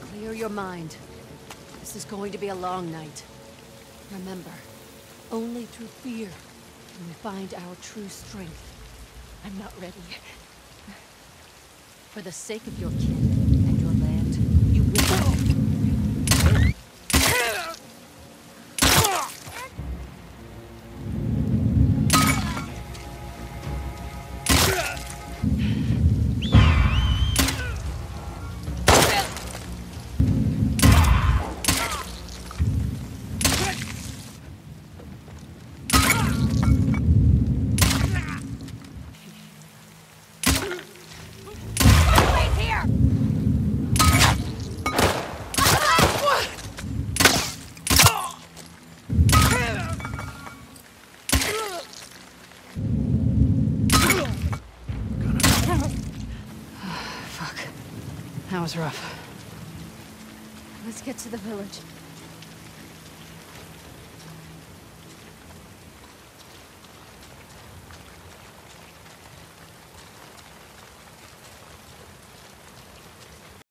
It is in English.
Clear your mind. This is going to be a long night. Remember, only through fear can we find our true strength. I'm not ready. For the sake of your kin That was rough. Let's get to the village.